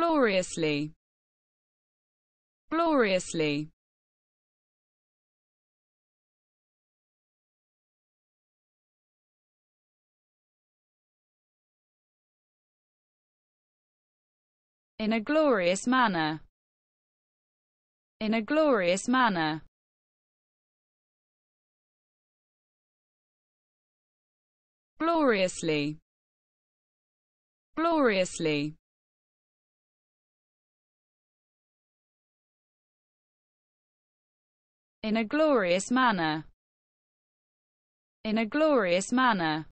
gloriously. Gloriously. In a glorious manner. In a glorious manner. Gloriously. Gloriously in a glorious manner. In a glorious manner